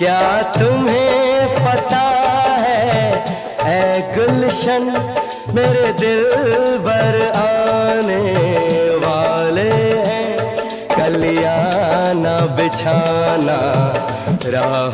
क्या तुम्हें पता है? ऐ गुलशन मेरे दिल भर आने वाले हैं। कलियाना बिछाना, राह